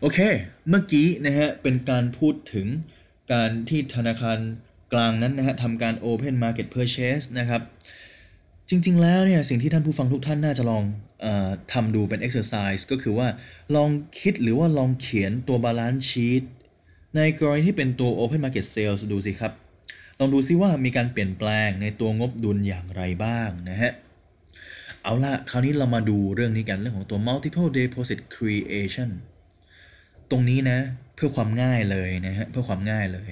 โอเค เมื่อกี้นะฮะเป็นการพูดถึงการที่ธนาคารกลางนั้นนะฮะทำการ Open Market Purchase นะครับ จริง ๆ แล้วเนี่ยสิ่งที่ท่านผู้ฟังทุกท่านน่าจะลองอทำดูเป็น exercise ก็คือว่าลองคิดหรือว่าลองเขียนตัว balance sheet ในกรณีที่เป็นตัว Open Market Sales ดูสิครับ ลองดูซิว่ามีการเปลี่ยนแปลงในตัวงบดุลอย่างไรบ้างนะฮะเอาละคราวนี้เรามาดูเรื่องนี้กันเรื่องของตัว multiple deposit creation ตรงนี้นะเพื่อความง่ายเลยนะฮะเพื่อความง่ายเลย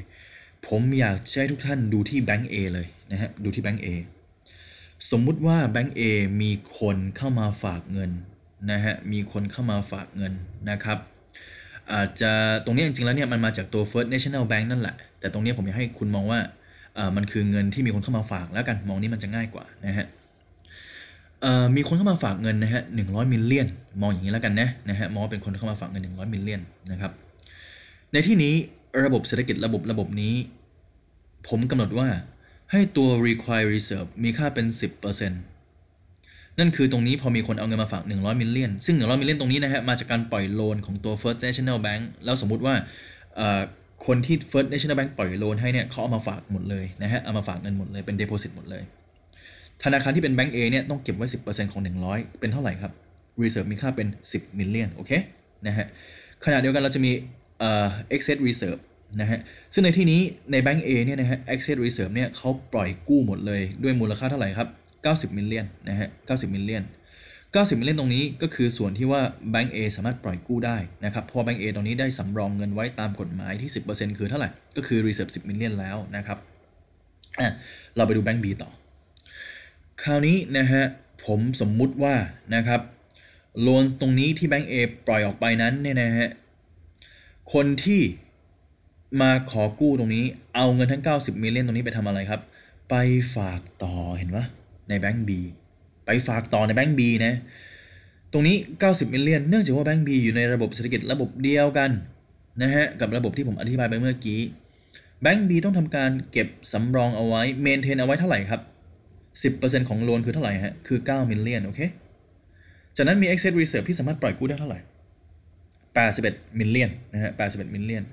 ผมอยากให้ทุกท่านดูที่แบงก์ A เลยนะฮะดูที่แบงก์ A สมมุติว่าแบงก์ A มีคนเข้ามาฝากเงินนะฮะมีคนเข้ามาฝากเงินนะครับอาจจะตรงนี้จริงๆแล้วเนี่ยมันมาจากตัว First National Bank นั่นแหละ แต่ตรงนี้ผมอยากให้คุณมองว่ามันคือเงินที่มีคนเข้ามาฝากแล้วกันมองนี้มันจะง่ายกว่านะฮะ มีคนเข้ามาฝากเงินนะฮะหนึ่งร้อย million มองอย่างนี้แล้วกันนะนะฮะมองว่าเป็นคนเข้ามาฝากเงิน 100 million นะครับในที่นี้ระบบเศรษฐกิจระบบระบบนี้ ผมกำหนดว่าให้ตัว require reserve มีค่าเป็น 10%นั่นคือตรงนี้พอมีคนเอาเงินมาฝาก 100 million ซึ่ง 100 million ตรงนี้นะฮะ มาจากการปล่อย loan ของตัว First National Bank แล้วสมมุติว่าคนที่ First National Bank ปล่อย loan ให้เนี่ยเขาเอามาฝากหมดเลยนะฮะ เอามาฝากเงินหมดเลย เป็น deposit หมดเลย ธนาคารที่เป็นแบงก์ A เนี่ยต้องเก็บไว้ 10%ของ 100 เป็นเท่าไหร่ครับ reserve มีค่าเป็น 10 million โอเคนะฮะขณะเดียวกันเราจะมีเอ่อ excess reserve นะฮะซึ่งในที่นี้ในแบงก์ A เนี่ยนะฮะ excess reserve เนี่ยเขาปล่อยกู้หมดเลยด้วยมูลค่าเท่าไหร่ครับ 90 million นะฮะ90 million 90 million ตรงนี้ก็คือส่วนที่ว่าแบงก์ A สามารถปล่อยกู้ได้นะครับพราะแบงก์ A ตรงนี้ได้สำรองเงินไว้ตามกฎหมายที่ 10%คือเท่าไหร่ ก็คือ reserve 10 มิลเลียนแล้วนะครับอะเราไปดูแบงก์ B ต่อ คราวนี้นะฮะผมสมมุติว่านะครับโลนตรงนี้ที่แบงก์ A ปล่อยออกไปนั้นเนี่ยนะฮะคนที่มาขอกู้ตรงนี้เอาเงินทั้ง 90มิลเลียนตรงนี้ไปทำอะไรครับ ไปฝากต่อเห็นปะในแบงก์ B ไปฝากต่อในแบงก์ B นะตรงนี้ 90 million เนื่องจากว่าแบงก์ B อยู่ในระบบเศรษฐกิจระบบเดียวกันนะฮะกับระบบที่ผมอธิบายไปเมื่อกี้แบงก์ B ต้องทำการเก็บสำรองเอาไว้ maintain เอาไว้เท่าไหร่ครับ 10%ของ loan คือเท่าไหร่ฮะ คือ 9 million โอเค จากนั้นมี excess reserve ที่สามารถปล่อยกู้ได้เท่าไหร่ 81 million นะฮะ 81 million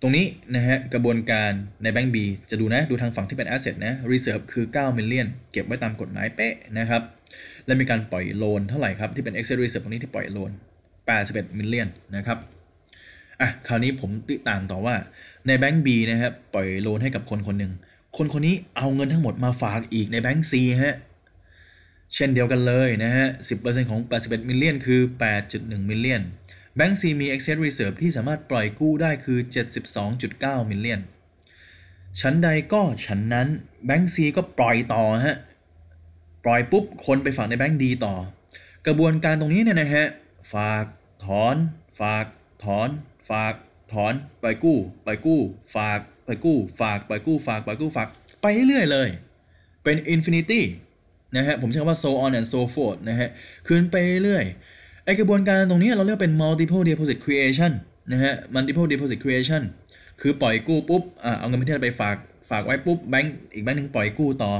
ตรงนี้นะฮะ กระบวนการในแบงก์ B จะดูนะ ดูทางฝั่งที่เป็น asset นะ reserve คือ 9 million เก็บไว้ตามกฎหมายเป๊ะนะครับ และมีการปล่อย loan เท่าไหร่ครับ ที่เป็น excess reserve ตรงนี้ที่ปล่อย loan 81 million นะครับอะคราวนี้ผมตีต่างต่อว่าในแบงก์ B นะครับปล่อย loan ให้กับคนคนหนึ่ง คนคนนี้เอาเงินทั้งหมดมาฝากอีกในแบงก์ C ฮะ เช่นเดียวกันเลยนะฮะ 10%ของ 81 million คือ 8.1 million แบงก์ C มี excess reserve ที่สามารถปล่อยกู้ได้คือ 72.9 มิลเลียน ชั้นใดก็ชั้นนั้นแบงก์ C ก็ปล่อยต่อฮะ ปล่อยปุ๊บ คนไปฝากในแบงก์ D ต่อ กระบวนการตรงนี้เนี่ยนะฮะ ฝากถอน ฝาก ถอน ฝาก ถอน ปล่อยกู้ ปล่อยกู้ ฝาก ปล่อยกู้ฝากปล่อยกู้ฝากปล่อยกู้ฝากไปเรื่อยๆเลย เป็น infinity นะฮะผมใช้คำว่า so on and so forth นะฮะคืนไปเรื่อยไอกระบวนการตรงนี้เราเรียกเป็น multiple deposit creation นะฮะ multiple deposit creation คือปล่อยกู้ปุ๊บอ่าเอาเงินไปที่เราไปฝากฝากไว้ปุ๊บแบงก์อีกแบงก์หนึ่งปล่อยกู้ต่อ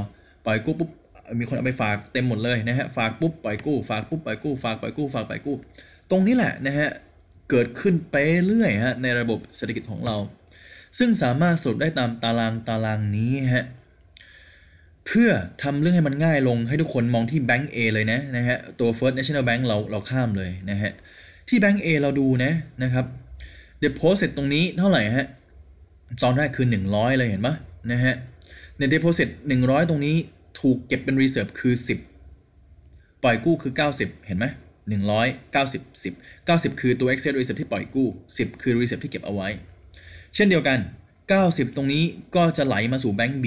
ปล่อยกู้ปุ๊บมีคนเอาไปฝากเต็มหมดเลยนะฮะฝากปุ๊บปล่อยกู้ฝากปุ๊บปล่อยกู้ฝากปล่อยกู้ฝากปล่อยกู้ ตรงนี้แหละนะฮะเกิดขึ้นไปเรื่อยฮะในระบบเศรษฐกิจของเรา ซึ่งสามารถสรุปได้ตามตารางตารางนี้ฮะเพื่อทำเรื่องให้มันง่ายลงให้ทุกคนมองที่แบงก์ A เลยนะนะฮะตัว First National Bank เราเราข้ามเลยนะฮะที่แบงก์ A เราดูนะนะครับ Deposit ตรงนี้เท่าไหร่ฮะตอนแรกคือ 100 เลยเห็นปะนะฮะใน Deposit 100 ตรงนี้ถูกเก็บเป็น Reserve คือ 10 ปล่อยกู้คือ 90 เห็นไหม190 10 90 คือตัว Excess Reserve ที่ปล่อยกู้ 10 คือ Reserve ที่เก็บเอาไว้ เช่นเดียวกัน 90 ตรงนี้ก็จะไหลมาสู่แบงก์ B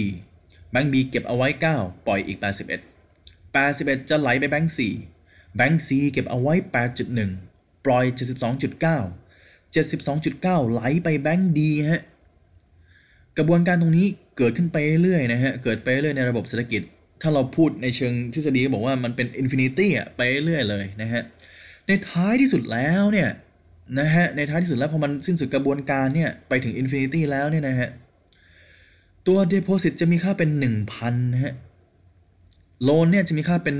แบงก์ B เก็บเอาไว้ 9 ปล่อยอีก 81 81 จะไหลไปแบงก์ C แบงก์ C เก็บเอาไว้ 8.1 ปล่อย 72.9 72.9 ไหลไปแบงก์ D ฮะกระบวนการตรงนี้เกิดขึ้นไปเรื่อยๆนะฮะ เกิดไปเรื่อยในระบบเศรษฐกิจ ถ้าเราพูดในเชิงทฤษฎีก็บอกว่ามันเป็น infinity อะไปเรื่อยเลยนะฮะ ในท้ายที่สุดแล้วเนี่ย นะฮะในท้ายที่สุดแล้วพอมันสิ้นสุดกระบวนการเนี่ยไปถึง infinity แล้วเนี่ยนะฮะตัว Deposit จะมีค่าเป็น 1,000นะฮะโลนเนี่ยจะมีค่าเป็น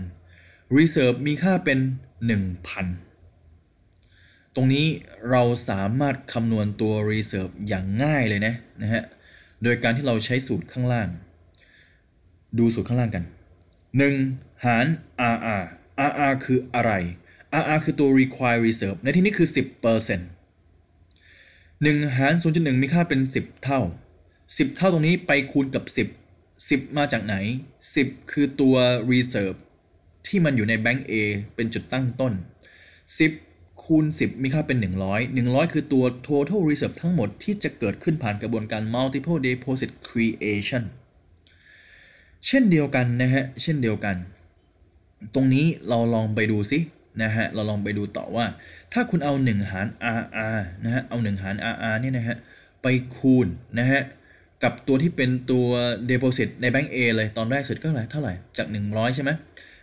1,000 Reserve มีค่าเป็น 1,000 ตรงนี้เราสามารถคำนวณตัว reserve อย่างง่ายเลยนะนะฮะโดยการที่เราใช้สูตรข้างล่าง ดูสูตรข้างล่างกัน 1 หาร RR RR คืออะไร RR คือตัว required reserve ในที่นี้คือ 10% 1 หาร 0.1 มีค่าเป็น 10 เท่า 10 เท่าตรงนี้ไปคูณกับ 10 10 มาจากไหน 10 คือตัว reserve ที่มันอยู่ในแบงก์ A เป็นจุดตั้งต้น 10 คูณ 10 มีค่าเป็น 100 100 คือตัว total reserve ทั้งหมดที่จะเกิดขึ้นผ่านกระบวนการ multiple deposit creation เช่นเดียวกันนะฮะ เช่นเดียวกัน ตรงนี้เราลองไปดูซิ นะฮะเราลองไปดูต่อว่า ถ้าคุณเอา 1 หาร RR นะฮะเอา 1 หาร RR เนี่ยนะฮะไปคูณนะฮะกับตัวที่เป็นตัว deposit ในแบงก์ A เลยตอนแรกสุดก็เท่าไหร่เท่าไหร่จาก 100 ใช่ไหม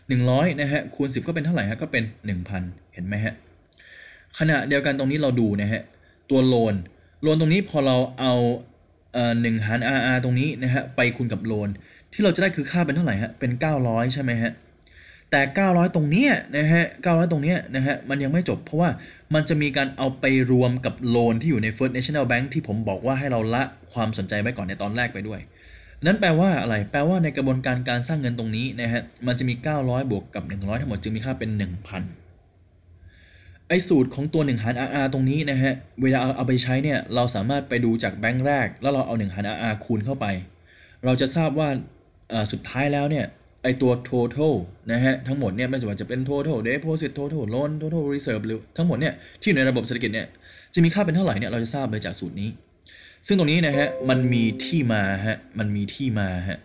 100นะฮะคูณ 10 ก็เป็นเท่าไหร่ฮะก็เป็น 1,000 เห็นไหมฮะขณะเดียวกันตรงนี้เราดูนะฮะตัวโลนโลนตรงนี้พอเราเอาเอ่อหนึ่งหาร RR ตรงนี้นะฮะไปคูณกับโลนที่เราจะได้คือค่าเป็นเท่าไหร่ฮะเป็น 900 ใช่ไหมฮะ แต่ 900 ตรงเนี้ยนะฮะ 900 ตรงเนี้ยนะฮะ มันยังไม่จบเพราะว่ามันจะมีการเอาไปรวมกับโลนที่อยู่ใน First National Bank ที่ผมบอกว่าให้เราละความสนใจไว้ก่อนในตอนแรกไปด้วย นั่นแปลว่าอะไร แปลว่าในกระบวนการการสร้างเงินตรงนี้นะฮะ มันจะมี 900 บวกกับ 100 ทั้งหมดจึงมีค่าเป็น 1,000 ไอสูตรของตัว1หาร RR ตรงนี้นะฮะ เวลาเอาไปใช้เนี่ย เราสามารถไปดูจากแบงค์แรก แล้วเราเอา1หาร RR คูณเข้าไป เราจะทราบว่าสุดท้ายแล้วเนี่ย ไอตัว total นะฮะ ทั้งหมดเนี่ยไม่ว่าจะเป็น total deposit total loan total reserve หรือทั้งหมดเนี่ยที่อยู่ในระบบเศรษฐกิจเนี่ยจะมีค่าเป็นเท่าไหร่เนี่ยเราจะทราบเลยจากสูตรนี้ ซึ่งตรงนี้นะฮะมันมีที่มาฮะมันมีที่มาฮะ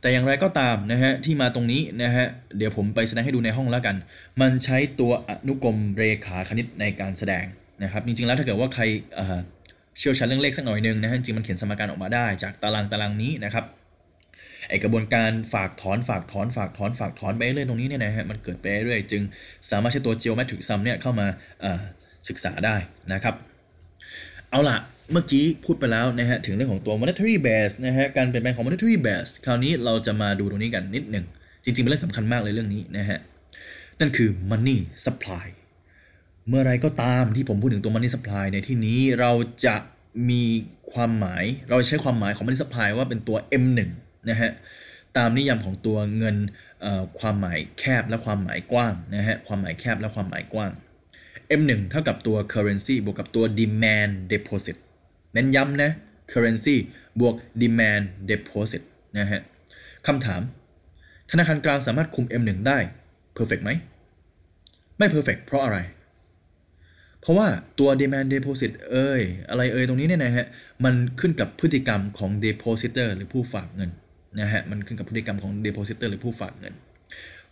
แต่อย่างไรก็ตามนะฮะที่มาตรงนี้นะฮะเดี๋ยวผมไปแสดงให้ดูในห้องแล้วกัน มันใช้ตัวอนุกรมเรขาคณิตในการแสดงนะครับจริงๆแล้วถ้าเกิดว่าใครเชี่ยวชาญเรื่องเลขสักหน่อยหนึงนะฮะจริงมันเขียนสมการออกมาได้จากตารางตารางนี้นะครับ ไอกระบวนการฝากถอนฝากถอนฝากถอนฝากถอนไปเรื่อยตรงนี้เนี่ยนะฮะมันเกิดไปเรื่อยจึงสามารถใช้ตัว geometric sum เนี่ยเข้ามาศึกษาได้นะครับ เอาล่ะเมื่อกี้พูดไปแล้วนะฮะถึงเรื่องของตัว monetary base นะฮะการเปลี่ยนแปลงของ monetary base คราวนี้เราจะมาดูตรงนี้กันนิดหนึ่งจริงๆเป็นเรื่องสำคัญมากเลยเรื่องนี้นะฮะนั่นคือ money supply เมื่อไรก็ตามที่ผมพูดถึงตัว money supply ในที่นี้เราจะมีความหมายเราใช้ความหมายของ money supply ว่าเป็นตัว M1 นะฮะตามนิยามของตัวเงินความหมายแคบและความหมายกว้างนะฮะความหมายแคบและความหมายกว้าง M1 เท่ากับตัว currency บวกกับตัว demand deposit เน้นย้ำนะ currency บวก demand deposit นะฮะคำถาม ธนาคารกลางสามารถคุม M1 ได้ perfect ไหม ไม่ perfect เพราะอะไร เพราะว่าตัว demand deposit เอ่ยอะไรเอ่ยตรงนี้เนี่ยนะฮะ มันขึ้นกับพฤติกรรมของ depositor หรือผู้ฝากเงิน นะฮะมันขึ้นกับพฤติกรรมของ depositor หรือผู้ฝากเงิน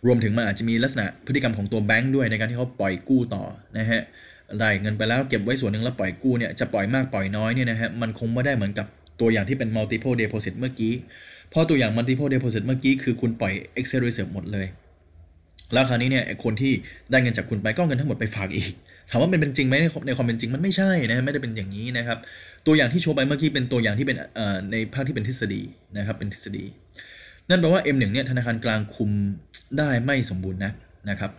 รวมถึงมันอาจจะมีลักษณะพฤติกรรมของตัวแบงค์ด้วยในการที่เขาปล่อยกู้ต่อนะฮะได้เงินไปแล้วเก็บไว้ส่วนหนึ่งแล้วปล่อยกู้เนี่ยจะปล่อยมากปล่อยน้อยเนี่ยนะฮะมันคงไม่ได้เหมือนกับตัวอย่างที่เป็น multiple deposit เมื่อกี้ เพราะตัวอย่าง multiple deposit เมื่อกี้คือคุณปล่อย excel reserve หมดเลย แล้วคราวนี้เนี่ยคนที่ได้เงินจากคุณไปก็เงินทั้งหมดไปฝากอีก ถามว่ามันเป็นจริงไหมในในความเป็นจริงมันไม่ใช่นะไม่ได้เป็นอย่างนี้นะครับ ตัวอย่างที่โชว์ไปเมื่อกี้เป็นตัวอย่างที่เป็นในภาคที่เป็นทฤษฎีนะครับเป็นทฤษฎี นั่นแปลว่า M1 เนี่ยธนาคารกลางคุมได้ไม่สมบูรณ์นะนะครับ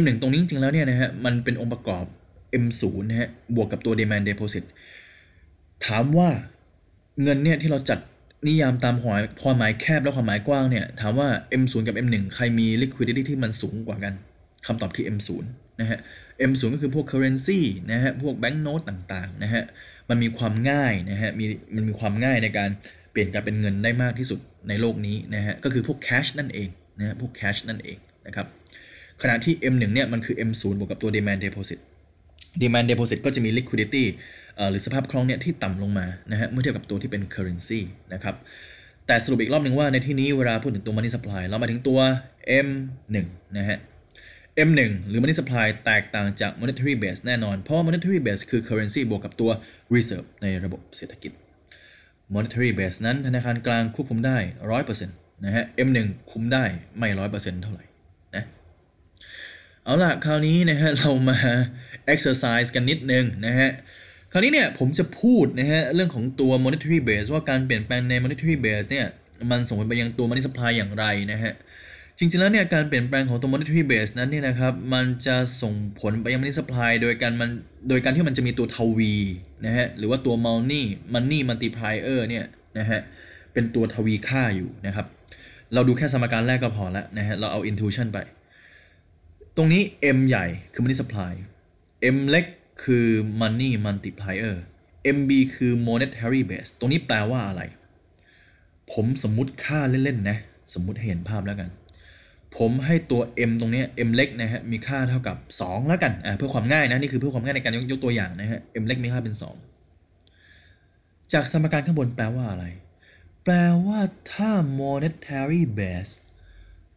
M1 ตรงนี้จริงๆแล้วเนี่ยนะฮะมันเป็นองค์ประกอบ M0 นะฮะบวกกับตัว demand deposit ถามว่าเงินเนี่ยที่เราจัดนิยามตามความหมายความหมายแคบและความหมายกว้างเนี่ยถามว่า M0 กับ M1 ใครมี liquidity ที่มันสูงกว่ากันคำตอบคือ M0 นะฮะ M0 ก็คือพวก currency นะฮะ พวก bank note ต่างๆนะฮะ มันมีความง่ายนะฮะ มีมันมีความง่ายในการเปลี่ยนกายเป็นเงินได้มากที่สุดในโลกนี้นะฮะ ก็คือพวก cash นั่นเองนะฮะ พวก cash นั่นเองนะครับ ขณะที่ M1 เนี่ยมันคือ M0 บวกกับตัว demand deposit demand deposit ก็จะมี liquidity หรือสภาพคล่องเนี่ยที่ต่ำลงมานะฮะ เมื่อเทียบกับตัวที่เป็น currency นะครับแต่สรุปอีกรอบหนึ่งว่าในที่นี้เวลาพูดถึงตัว money supply เรามาถึงตัว M1 นะฮะ M1 หรือ money supply แตกต่างจาก monetary base แน่นอน เพราะ monetary base คือ currency บวกกับตัว reserve ในระบบเศรษฐกิจ monetary base นั้นธนาคารกลางควบคุมได้ 100%นะฮะ M1 คุมได้ไม่ 100%เท่าไหร่นะเอาล่ะ คราวนี้นะฮะ เรามา exercise กันนิดนึงนะฮะ คราวนี้เนี่ย ผมจะพูดนะฮะ เรื่องของตัว monetary base ว่าการเปลี่ยนแปลงใน monetary base เนี่ย มันส่งผลไปยังตัว money supply อย่างไรนะฮะ จริงๆแล้วเนี่ยการเปลี่ยนแปลงของตัว monetary base นั้นเนี่ยนะครับมันจะส่งผลไปยัง money supply โดยการมันโดยการที่มันจะมีตัวทวีนะฮะหรือว่าตัว money money multiplier เนี่ยนะฮะเป็นตัวทวีค่าอยู่นะครับเราดูแค่สมการแรกก็พอแล้วนะฮะเราเอา intuition ไป ตรงนี้ m ใหญ่คือ money supply m เล็กคือ money multiplier mb คือ monetary base ตรงนี้แปลว่าอะไร ผมสมมุติค่าเล่นๆนะสมมุติให้เห็นภาพแล้วกัน ผมให้ตัว m ตรงนี้ m เล็กนะฮะมีค่าเท่ากับ 2 แล้วกันอ่าเพื่อความง่ายนะนี่คือเพื่อความง่ายในการยกยกตัวอย่างนะฮะ m เล็กมีค่าเป็น 2 จากสมการข้างบนแปลว่าอะไร แปลว่าถ้า monetary base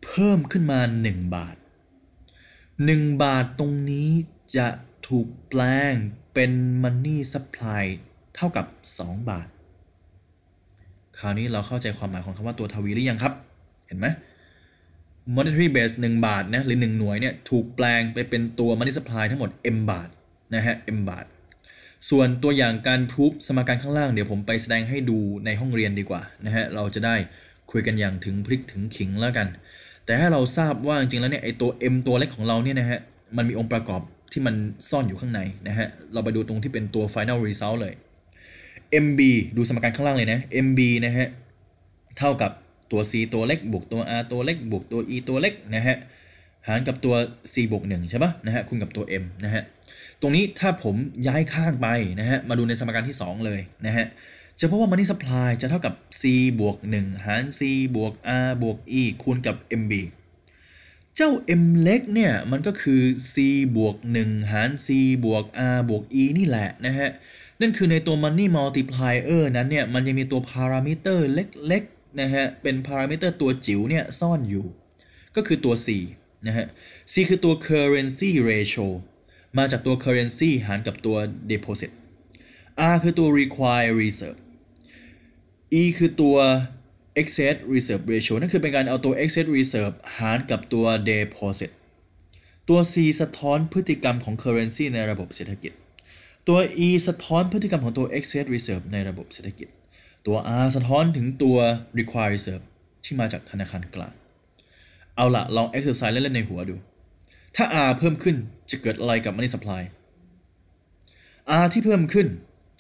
เพิ่มขึ้นมา 1 บาท 1 บาทตรงนี้จะถูกแปลงเป็น money supply เท่ากับ 2 บาท คราวนี้เราเข้าใจความหมายของคำว่าตัวทวีหรือยังครับ เห็นไหม monetary base 1 บาทนะหรือ 1 หน่วยเนี่ยถูกแปลงไปเป็นตัว money supply ทั้งหมด m บาทนะฮะ m บาท ส่วนตัวอย่างการพูฟสมการข้างล่างเดี๋ยวผมไปแสดงให้ดูในห้องเรียนดีกว่านะฮะเราจะได้คุยกันอย่างถึงพริกถึงขิงแล้วกัน แต่ให้เราทราบว่าจริงๆแล้วเนี่ยไอตัว m ตัวเล็กของเราเนี่ยนะฮะมันมีองค์ประกอบที่มันซ่อนอยู่ข้างในนะฮะเราไปดูตรงที่เป็นตัว final result เลย mb ดูสมการข้างล่างเลยนะ mb นะฮะเท่ากับ ตัว c ตัวเล็กบวกตัว r ตัวเล็กบวกตัว e ตัวเล็กนะฮะหารกับตัว c บวก1ใช่ปะนะฮะคูณกับตัว m นะฮะตรงนี้ถ้าผมย้ายข้างไปนะฮะมาดูในสมการที่ 2 เลยนะฮะจะพบว่า money supply จะเท่ากับ c บวก1หาร c บวก r บวก e คูณกับ mb เจ้า m เล็กเนี่ย มันก็คือ c บวก1หาร c บวก r บวก e นี่แหละนะฮะ นั่นคือในตัว money multiplier นั้นเนี่ย มันยังมีตัวพารามิเตอร์เล็ก นะฮะเป็นพารามิเตอร์ตัวจิ๋วเนี่ยซ่อนอยู่ ก็คือตัว c นะฮะ c คือตัว currency ratio มาจากตัว currency หารกับตัว deposit r คือตัว require reserve e คือตัว excess reserve ratio นั่นคือเป็นการเอาตัว excess reserve หารกับตัว deposit ตัว c สะท้อนพฤติกรรมของ currency ในระบบเศรษฐกิจ ตัว e สะท้อนพฤติกรรมของตัว excess reserve ในระบบเศรษฐกิจ ตัว r สะท้อนถึงตัว require reserve ที่มาจากธนาคารกลาง เอาละลอง exercise เล่นๆในหัวดู ถ้า r เพิ่มขึ้นจะเกิดอะไรกับ money supply r ที่เพิ่มขึ้น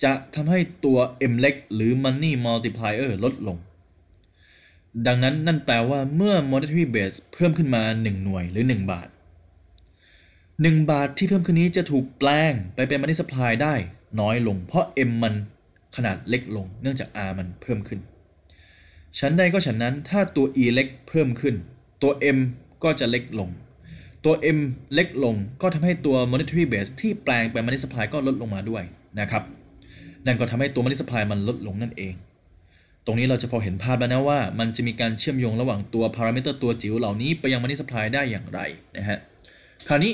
จะทำให้ตัว m เล็กหรือ money multiplier ลดลง ดังนั้นนั่นแปลว่าเมื่อ monetary base เพิ่มขึ้นมา 1 หน่วยหรือ 1 บาท 1 บาทที่เพิ่มขึ้นนี้จะถูกแปลงไปเป็น money supply ได้น้อยลง เพราะ m มัน ขนาดเล็กลงเนื่องจาก r มันเพิ่มขึ้นฉันใดก็ฉันนั้นถ้าตัว e เล็กเพิ่มขึ้น ตัว m ก็จะเล็กลง ตัว m เล็กลงก็ทำให้ตัว monetary base ที่แปลงเป็น money supply ก็ลดลงมาด้วยนะครับ นั่นก็ทำให้ตัว money supply มันลดลงนั่นเอง ตรงนี้เราจะพอเห็นภาพแล้วนะว่า มันจะมีการเชื่อมโยงระหว่างตัวพารามิเตอร์ตัวจิ๋วเหล่านี้ไปยัง money supply ได้อย่างไรนะฮะ คราวนี้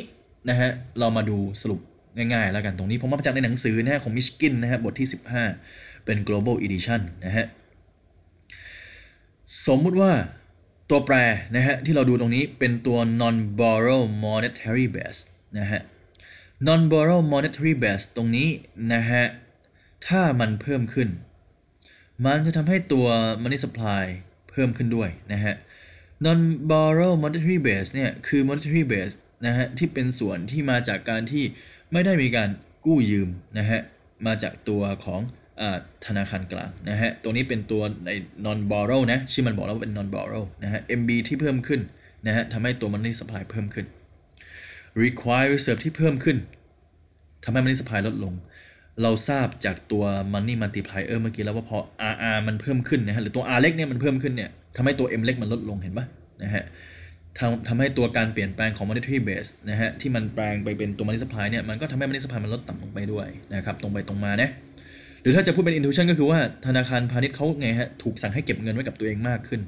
นะฮะ เรามาดูสรุป ง่ายๆแล้วกันตรงนี้ผมมาจากในหนังสือนะฮะของมิชกินนะฮะบทที่ 15 เป็น global edition นะฮะสมมุติว่าตัวแปรนะฮะที่เราดูตรงนี้เป็นตัว non borrow monetary base นะฮะ non borrow monetary base ตรงนี้นะฮะถ้ามันเพิ่มขึ้น มันจะทำให้ตัว money supply เพิ่มขึ้นด้วยนะฮะ non borrow monetary base เนี่ยคือ monetary base นะฮะที่เป็นส่วนที่มาจากการที่ ไม่ได้มีการกู้ยืมนะฮะมาจากตัวของอธนาคารกลางนะฮะตัวนี้เป็นตัวใน non borrow นะชื่อมันบอกแล้วว่าเป็น non borrow นะฮะ MB ที่เพิ่มขึ้นนะฮะทำให้ตัว money supply เพิ่มขึ้น require reserve ที่เพิ่มขึ้นทำให้ money supply ลดลง เราทราบจากตัว money multiplier เมื่อกี้แล้วว่าพอ RR มันเพิ่มขึ้นนะฮะหรือตัว R เล็กเนี่ยมันเพิ่มขึ้นเนี่ยทำให้ตัว M เล็กมันลดลงเห็นปะนะฮะ ทำทำให้ตัวการเปลี่ยนแปลงของ monetary base นะฮะที่มันแปลงไปเป็นตัว money supply เนี่ยมันก็ทำให้ money supply มันลดต่ำลงไปด้วยนะครับตรงไปตรงมานะหรือถ้าจะพูดเป็น intuition ก็คือว่าธนาคารพาณิชย์เขาไงฮะถูกสั่งให้เก็บเงินไว้กับตัวเองมากขึ้น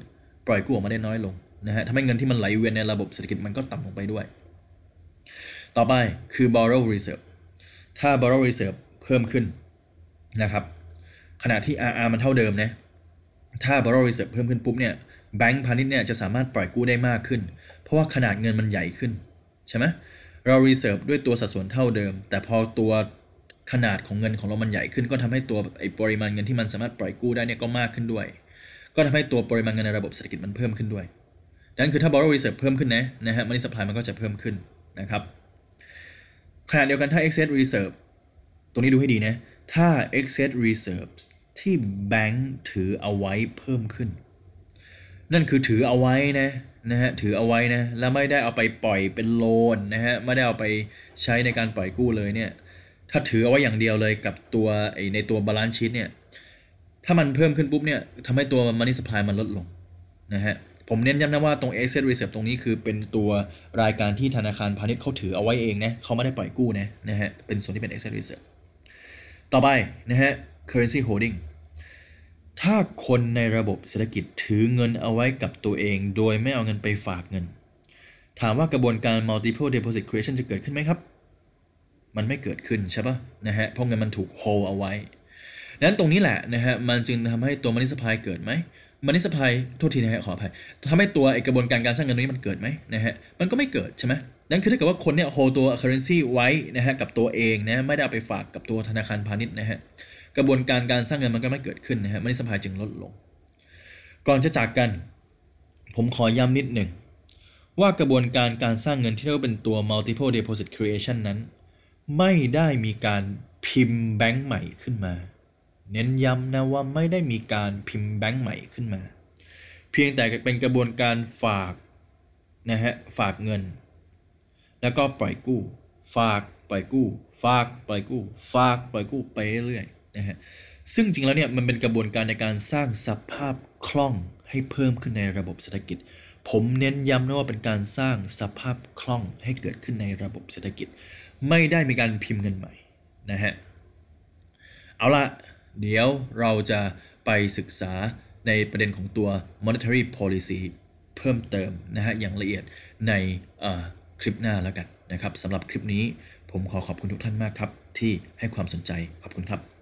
ปล่อยกู้ออกมาได้น้อยลงนะฮะทำให้เงินที่มันไหลเวียนในระบบเศรษฐกิจมันก็ต่ำลงไปด้วย ต่อไปคือ borrow reserve ถ้า borrow reserve เพิ่มขึ้นนะครับขณะที่ RR มันเท่าเดิมนะถ้า borrow reserve เพิ่มขึ้นปุ๊บเนี่ย แบงก์พาณิชย์เนี่ยจะสามารถปล่อยกู้ได้มากขึ้น เพราะว่าขนาดเงินมันใหญ่ขึ้นใช่ไหมเรา reserve ด้วยตัวสัดส่วนเท่าเดิม แต่พอตัวขนาดของเงินของเรามันใหญ่ขึ้น ก็ทำให้ตัวไอ้ปริมาณเงินที่มันสามารถปล่อยกู้ได้เนี่ยก็มากขึ้นด้วย ก็ทำให้ตัวปริมาณเงินในระบบเศรษฐกิจมันเพิ่มขึ้นด้วยนั่นคือถ้า borrow reserve เพิ่มขึ้นนะนะฮะ money supply มันก็จะเพิ่มขึ้นนะครับขณะเดียวกันถ้า excess reserve ตรงนี้ดูให้ดีนะ ถ้า excess reserves ที่แบงค์ถือเอาไว้เพิ่มขึ้น นั่นคือถือเอาไว้นะนะฮะถือเอาไว้นะแล้วไม่ได้เอาไปปล่อยเป็นโลนนะฮะไม่ได้เอาไปใช้ในการปล่อยกู้เลยเนี่ยถ้าถือเอาไว้อย่างเดียวเลยกับตัวไอในตัว balance sheet เนี่ยถ้ามันเพิ่มขึ้นปุ๊บเนี่ยทำให้ตัว money supply มันลดลงนะฮะผมเน้นย้ำนะว่าตรง excess reserve ตรงนี้คือเป็นตัวรายการที่ธนาคารพาณิชย์เขาถือเอาไว้เองนะเขาไม่ได้ปล่อยกู้นะนะฮะเป็นส่วนที่เป็น excess reserve ต่อไปนะฮะ currency holding ถ้าคนในระบบเศรษฐกิจถือเงินเอาไว้กับตัวเอง โดยไม่เอาเงินไปฝากเงิน ถามว่ากระบวนการ multiple deposit creation จะเกิดขึ้นไหมครับ มันไม่เกิดขึ้นใช่ปะนะฮะเพราะเงินมันถูก hold เอาไว้ดังนั้นตรงนี้แหละนะฮะมันจึงทำให้ตัว money supply เกิดไหม money supply โทษทีนะฮะขออภัยทำให้ตัวไอกระบวนการการสร้างเงินนี้มันเกิดไหมนะฮะมันก็ไม่เกิดใช่ไหม นั่นคือถ้าเกิดว่าคนเนี่ย hold ตัว currency ไว้นะฮะกับตัวเองนะไม่ได้เอาไปฝากกับตัวธนาคารพาณิชย์นะฮะกระบวนการการสร้างเงินมันก็ไม่เกิดขึ้นนะฮะมันสภายจึงลดลง ก่อนจะจากกัน ผมขอย้ำนิดหนึ่ง ว่ากระบวนการการสร้างเงินที่เรียกว่าเป็นตัว multiple deposit creation นั้น ไม่ได้มีการพิมพ์แบงค์ใหม่ขึ้นมา เน้นย้ำนะว่าไม่ได้มีการพิมพ์แบงค์ใหม่ขึ้นมา เพียงแต่เป็นกระบวนการฝากนะฮะฝากเงิน แล้วก็ปล่อยกู้ ฝากปล่อยกู้ ฝากปล่อยกู้ ฝากปล่อยกู้ไปเรื่อยๆนะฮะซึ่งจริงแล้วเนี่ยมันเป็นกระบวนการในการสร้างสภาพคล่องให้เพิ่มขึ้นในระบบเศรษฐกิจ ผมเน้นย้ำนะว่าเป็นการสร้างสภาพคล่องให้เกิดขึ้นในระบบเศรษฐกิจ ไม่ได้มีการพิมพ์เงินใหม่นะฮะเอาละเดี๋ยวเราจะไปศึกษาในประเด็นของตัว monetary policy เพิ่มเติมนะฮะอย่างละเอียดใน คลิปหน้าแล้วกันนะครับสำหรับคลิปนี้ผมขอขอบคุณทุกท่านมากครับ ที่ให้ความสนใจขอบคุณครับ